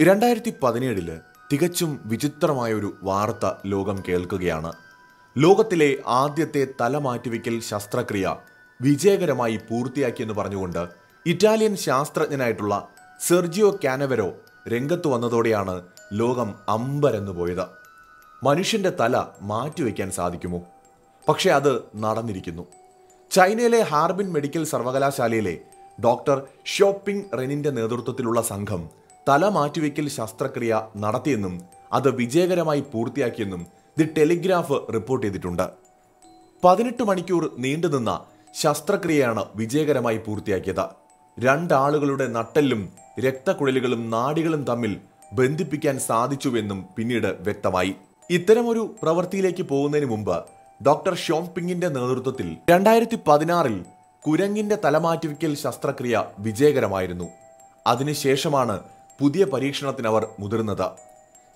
രണ്ടായിരത്തി പതിനേഴിൽ തികച്ചും വിചിത്രമായ ഒരു വാർത്ത ലോകം കേൾക്കുകയാണ്. ലോകത്തിലെ ആദ്യത്തെ തലമാറ്റിവെക്കൽ ശസ്ത്രക്രിയ വിജയകരമായി പൂർത്തിയാക്കിയെന്ന് പറഞ്ഞുകൊണ്ട് ഇറ്റാലിയൻ ശാസ്ത്രജ്ഞനായിട്ടുള്ള സെർജിയോ കാനവെരോ രംഗത്ത് വന്നതോടെയാണ് ലോകം അമ്പരന്നു പോയത് മനുഷ്യന്റെ തല മാറ്റിവെക്കാൻ സാധിക്കുമോ? പക്ഷേ അത് നടന്നിരിക്കുന്നു. ചൈനയിലെ ഹാർബിൻ മെഡിക്കൽ സർവകലാശാലയിലെ ഡോക്ടർ ഷോപ്പിംഗ് റെനിന്റെ നേതൃത്വത്തിലുള്ള സംഘം തല മാറ്റിവെക്കൽ ശസ്ത്രക്രിയ നടത്തിയെന്നും അത് വിജയകരമായി പൂർത്തിയാക്കിയെന്നും ദി ടെലിഗ്രാഫ് റിപ്പോർട്ട് ചെയ്തിട്ടുണ്ട്. പതിനെട്ട് മണിക്കൂർ നീണ്ടുനിന്ന ശസ്ത്രക്രിയയാണ് വിജയകരമായി പൂർത്തിയാക്കിയത്. രണ്ടാളുകളുടെ നട്ടെല്ലും രക്തക്കുഴലുകളും നാടികളും തമ്മിൽ ബന്ധിപ്പിക്കാൻ സാധിച്ചുവെന്നും പിന്നീട് വ്യക്തമായി. ഇത്തരമൊരു പ്രവൃത്തിയിലേക്ക് പോകുന്നതിന് മുമ്പ് ഡോക്ടർ ഷോംപിങ്ങിന്റെ നേതൃത്വത്തിൽ രണ്ടായിരത്തി പതിനാറിൽ കുരങ്ങിന്റെ തലമാറ്റിവയ്ക്കൽ ശസ്ത്രക്രിയ വിജയകരമായിരുന്നു. അതിനുശേഷമാണ് പുതിയ പരീക്ഷണത്തിന് അവർ മുതിർന്നത്.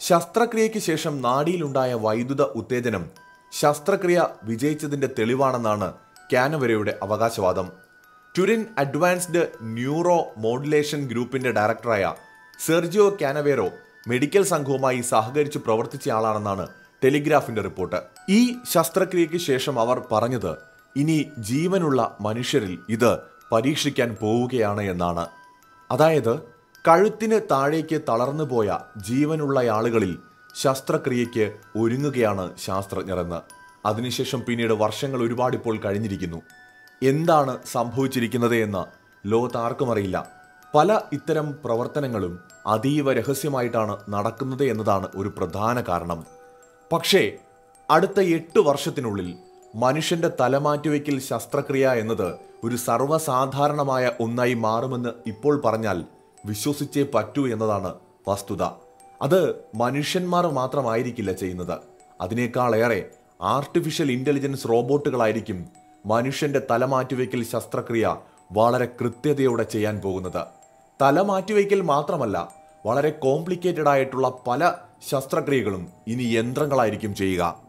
ശസ്ത്രക്രിയയ്ക്ക് ശേഷം നാടിയിലുണ്ടായ വൈദ്യുത ഉത്തേജനം ശസ്ത്രക്രിയ വിജയിച്ചതിന്റെ തെളിവാണെന്നാണ് കാനവരയുടെ അവകാശവാദം. ട്യുരിൻ അഡ്വാൻസ്ഡ് ന്യൂറോ മോഡുലേഷൻ ഗ്രൂപ്പിന്റെ ഡയറക്ടറായ സെർജിയോ കാനവേറോ മെഡിക്കൽ സംഘവുമായി സഹകരിച്ച് പ്രവർത്തിച്ച ആളാണെന്നാണ് ടെലിഗ്രാഫിന്റെ റിപ്പോർട്ട്. ഈ ശസ്ത്രക്രിയയ്ക്ക് ശേഷം അവർ പറഞ്ഞത് ഇനി ജീവനുള്ള മനുഷ്യരിൽ ഇത് പരീക്ഷിക്കാൻ പോവുകയാണ് എന്നാണ്. അതായത് കഴുത്തിന് താഴേക്ക് തളർന്നു പോയ ജീവനുള്ള ആളുകളിൽ ശസ്ത്രക്രിയയ്ക്ക് ഒരുങ്ങുകയാണ് ശാസ്ത്രജ്ഞർ ശാസ്ത്രജ്ഞരെന്ന്. അതിനുശേഷം പിന്നീട് വർഷങ്ങൾ ഒരുപാട് ഇപ്പോൾ കഴിഞ്ഞിരിക്കുന്നു. എന്താണ് സംഭവിച്ചിരിക്കുന്നത് എന്ന് ലോകത്താർക്കും അറിയില്ല പല ഇത്തരം പ്രവർത്തനങ്ങളും അതീവ രഹസ്യമായിട്ടാണ് നടക്കുന്നത് എന്നതാണ് ഒരു പ്രധാന കാരണം. പക്ഷേ അടുത്ത എട്ട് വർഷത്തിനുള്ളിൽ മനുഷ്യന്റെ തലമാറ്റിവയ്ക്കൽ ശസ്ത്രക്രിയ എന്നത് ഒരു സർവസാധാരണമായ ഒന്നായി മാറുമെന്ന് ഇപ്പോൾ പറഞ്ഞാൽ വിശ്വസിച്ചേ പറ്റൂ എന്നതാണ് വസ്തുത. അത് മനുഷ്യന്മാർ മാത്രമായിരിക്കില്ല ചെയ്യുന്നത്. അതിനേക്കാളേറെ ആർട്ടിഫിഷ്യൽ ഇന്റലിജൻസ് റോബോട്ടുകളായിരിക്കും മനുഷ്യന്റെ തലമാറ്റിവയ്ക്കൽ ശസ്ത്രക്രിയ വളരെ കൃത്യതയോടെ ചെയ്യാൻ പോകുന്നത്. തലമാറ്റിവെക്കൽ മാത്രമല്ല വളരെ കോംപ്ലിക്കേറ്റഡ് ആയിട്ടുള്ള പല ശസ്ത്രക്രിയകളും ഇനി യന്ത്രങ്ങളായിരിക്കും ചെയ്യുക.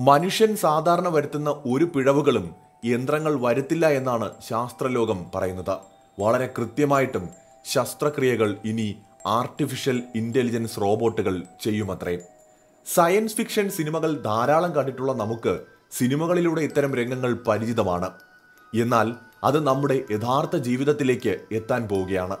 മനുഷ്യൻ സാധാരണ വരുത്തുന്ന ഒരു പിഴവുകളും യന്ത്രങ്ങൾ വരുത്തില്ല എന്നാണ് ശാസ്ത്രലോകം പറയുന്നത്. വളരെ കൃത്യമായിട്ടും ശസ്ത്രക്രിയകൾ ഇനി ആർട്ടിഫിഷ്യൽ ഇന്റലിജൻസ് റോബോട്ടുകൾ ചെയ്യുമത്രേ. സയൻസ് ഫിക്ഷൻ സിനിമകൾ ധാരാളം കണ്ടിട്ടുള്ള നമുക്ക് സിനിമകളിലൂടെ ഇത്തരം രംഗങ്ങൾ പരിചിതമാണ്. എന്നാൽ അത് നമ്മുടെ യഥാർത്ഥ ജീവിതത്തിലേക്ക് എത്താൻ പോവുകയാണ്.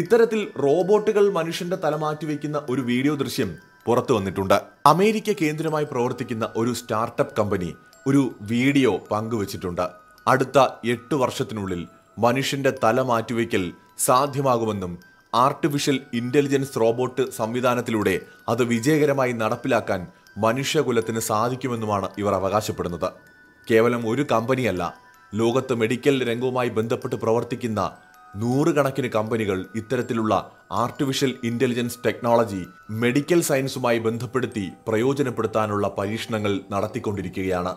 ഇത്തരത്തിൽ റോബോട്ടുകൾ മനുഷ്യന്റെ തലമാറ്റി വയ്ക്കുന്ന ഒരു വീഡിയോ ദൃശ്യം പുറത്തു വന്നിട്ടുണ്ട്. അമേരിക്ക കേന്ദ്രമായി പ്രവർത്തിക്കുന്ന ഒരു സ്റ്റാർട്ടപ്പ് കമ്പനി ഒരു വീഡിയോ പങ്കുവച്ചിട്ടുണ്ട്. അടുത്ത എട്ട് വർഷത്തിനുള്ളിൽ മനുഷ്യന്റെ തല മാറ്റിവയ്ക്കൽ സാധ്യമാകുമെന്നും ആർട്ടിഫിഷ്യൽ ഇന്റലിജൻസ് റോബോട്ട് സംവിധാനത്തിലൂടെ അത് വിജയകരമായി നടപ്പിലാക്കാൻ മനുഷ്യകുലത്തിന് സാധിക്കുമെന്നുമാണ് ഇവർ അവകാശപ്പെടുന്നത്. കേവലം ഒരു കമ്പനിയല്ല ലോകത്ത് മെഡിക്കൽ രംഗവുമായി ബന്ധപ്പെട്ട് പ്രവർത്തിക്കുന്ന നൂറുകണക്കിന് കമ്പനികൾ ഇത്തരത്തിലുള്ള ആർട്ടിഫിഷ്യൽ ഇന്റലിജൻസ് ടെക്നോളജി മെഡിക്കൽ സയൻസുമായി ബന്ധപ്പെടുത്തി പ്രയോജനപ്പെടുത്താനുള്ള പരീക്ഷണങ്ങൾ നടത്തിക്കൊണ്ടിരിക്കുകയാണ്.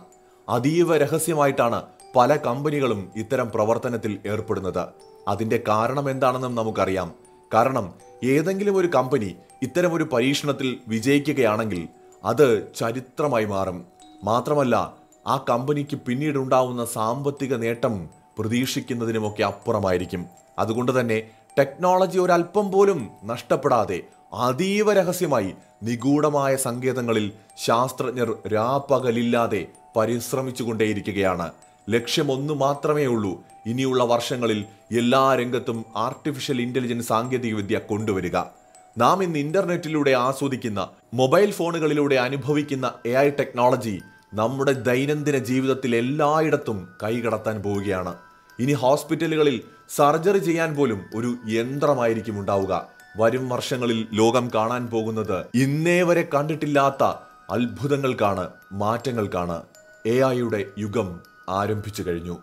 അതീവ രഹസ്യമായിട്ടാണ് പല കമ്പനികളും ഇത്തരം പ്രവർത്തനത്തിൽ ഏർപ്പെടുന്നത്. അതിന്റെ കാരണം എന്താണെന്നും നമുക്കറിയാം. കാരണം ഏതെങ്കിലും ഒരു കമ്പനി ഇത്തരം ഒരു പരീക്ഷണത്തിൽ വിജയിക്കുകയാണെങ്കിൽ അത് ചരിത്രമായി മാറും. മാത്രമല്ല ആ കമ്പനിക്ക് പിന്നീടുണ്ടാവുന്ന സാമ്പത്തിക നേട്ടം പ്രതീക്ഷിക്കുന്നതിനുമൊക്കെ അപ്പുറമായിരിക്കും. അതുകൊണ്ട് തന്നെ ടെക്നോളജി ഒരല്പം പോലും നഷ്ടപ്പെടാതെ അതീവ രഹസ്യമായി നിഗൂഢമായ സങ്കേതങ്ങളിൽ ശാസ്ത്രജ്ഞർ രാപ്പകലില്ലാതെ പരിശ്രമിച്ചുകൊണ്ടേയിരിക്കുകയാണ്. ലക്ഷ്യം ഒന്ന് മാത്രമേ ഉള്ളൂ ഇനിയുള്ള വർഷങ്ങളിൽ എല്ലാ രംഗത്തും ആർട്ടിഫിഷ്യൽ ഇന്റലിജൻസ് സാങ്കേതികവിദ്യ കൊണ്ടുവരിക. നാം ഇന്ന് ഇന്റർനെറ്റിലൂടെ ആസ്വദിക്കുന്ന മൊബൈൽ ഫോണുകളിലൂടെ അനുഭവിക്കുന്ന എ ഐ ടെക്നോളജി നമ്മുടെ ദൈനംദിന ജീവിതത്തിൽ എല്ലായിടത്തും കൈകടത്താൻ പോവുകയാണ്. ഇനി ഹോസ്പിറ്റലുകളിൽ സർജറി ചെയ്യാൻ പോലും ഒരു യന്ത്രമായിരിക്കും ഉണ്ടാവുക. വരും വർഷങ്ങളിൽ ലോകം കാണാൻ പോകുന്നത് ഇന്നേ വരെ കണ്ടിട്ടില്ലാത്ത അത്ഭുതങ്ങൾക്കാണ് മാറ്റങ്ങൾക്കാണ്. എ ഐയുടെ യുഗം ആരംഭിച്ചു കഴിഞ്ഞു.